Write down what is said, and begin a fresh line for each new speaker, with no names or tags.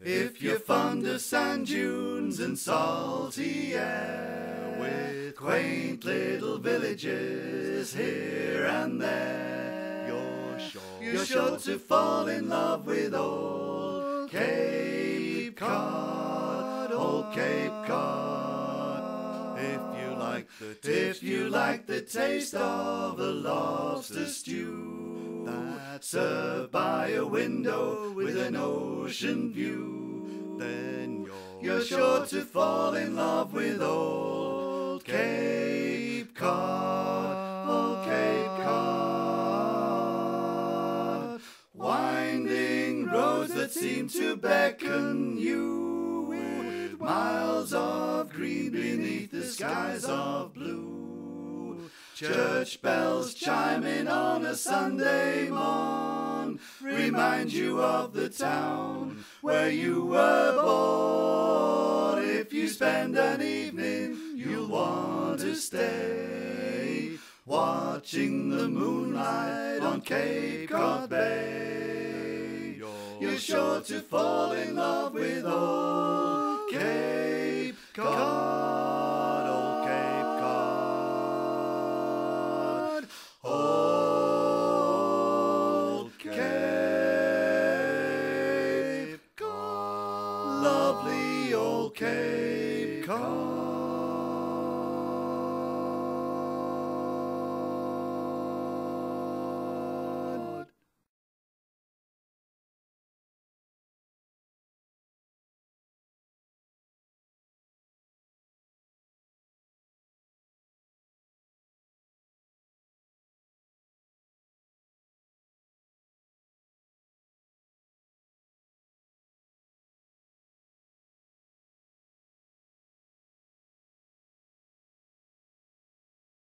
If you're fond of sand dunes and salty air, with quaint little villages here and there,
You're sure.
you're sure to fall in love with old Cape Cod, old Cape Cod.
If you like the
If you like the taste of a
That's
served by a window with an ocean view,
then you're
you're sure to fall in love with old Cape Cod, old Cape Cod. Winding roads that seem to beckon you with miles of green beneath the skies of blue. Church bells chiming on a Sunday morn remind you of the town where you were born. If you spend an evening, you'll want to stay watching the moonlight on Cape Cod Bay. You're sure to fall in love with old Cape old Cape Cod.